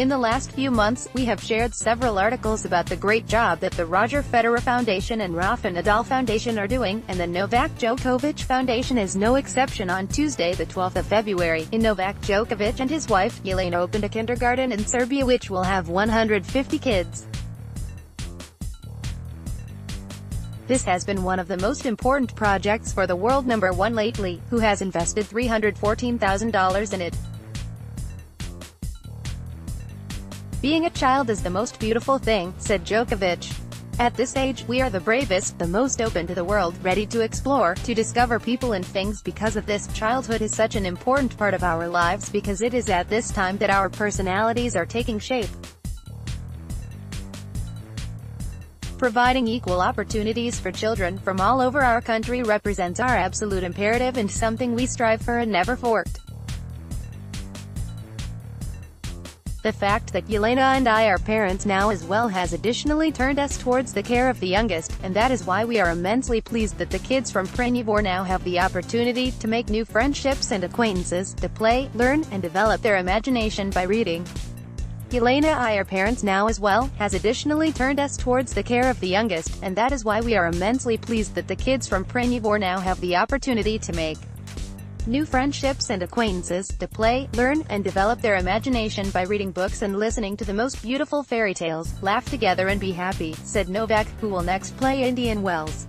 In the last few months, we have shared several articles about the great job that the Roger Federer Foundation and Rafa Nadal Foundation are doing, and the Novak Djokovic Foundation is no exception on Tuesday the 12th of February. In Novak Djokovic and his wife, Jelena opened a kindergarten in Serbia which will have 150 kids. This has been one of the most important projects for the world number one lately, who has invested $314,000 in it. Being a child is the most beautiful thing, said Djokovic. At this age, we are the bravest, the most open to the world, ready to explore, to discover people and things because of this. Childhood is such an important part of our lives because it is at this time that our personalities are taking shape. Providing equal opportunities for children from all over our country represents our absolute imperative and something we strive for and never forked. The fact that Jelena and I are parents now as well has additionally turned us towards the care of the youngest, and that is why we are immensely pleased that the kids from Pranje now have the opportunity to make new friendships and acquaintances, to play, learn, and develop their imagination by reading. Jelena I are parents now as well, has additionally turned us towards the care of the youngest, and that is why we are immensely pleased that the kids from Pranje now have the opportunity to make new friendships and acquaintances, to play, learn, and develop their imagination by reading books and listening to the most beautiful fairy tales, laugh together and be happy, said Novak, who will next play Indian Wells.